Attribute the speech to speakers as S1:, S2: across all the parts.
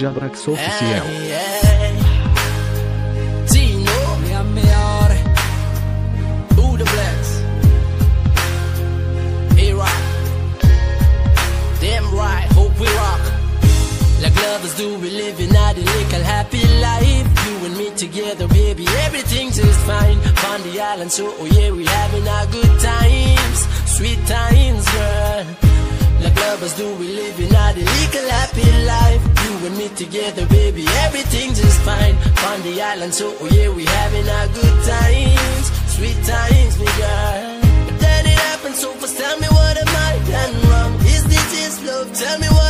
S1: Oficial.
S2: We rock. Like lovers do, we live in a little happy life. You and me together, baby, everything's just fine. On the island, so oh yeah, we having our good times, sweet times, girl. Lovers do, we live in a little happy life. You and me together, baby, everything's just fine. On the island, so oh yeah, we having our good times, sweet times, me girl. But then it happened so fast, tell me what am I done wrong? Is this is love? Tell me what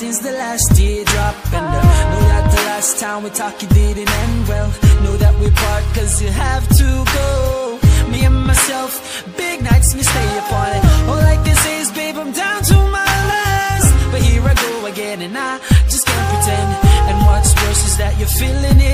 S3: since the last teardrop. And know that the last time we talked, you didn't end well. Know that we part, cause you have to go. Me and myself, big nights, me stay upon it. All I can say is, babe, I'm down to my last. But here I go again, and I just can't pretend. And what's worse is that you're feeling it.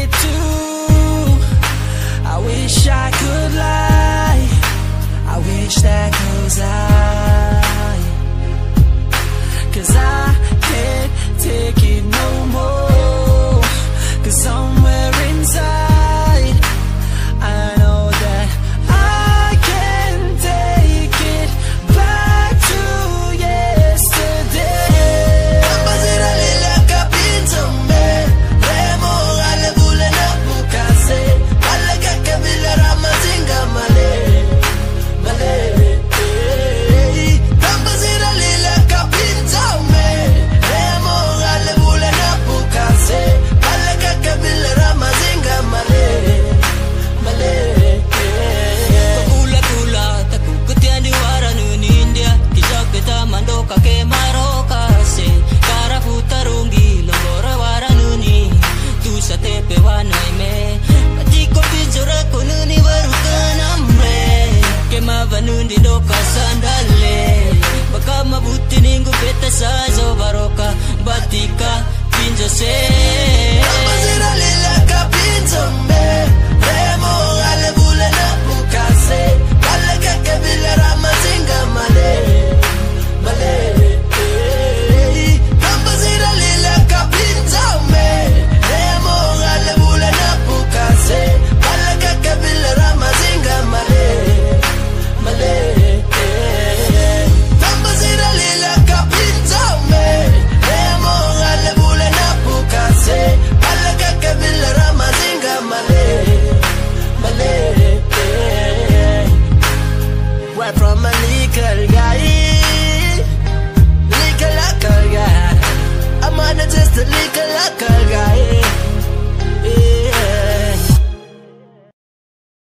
S3: say.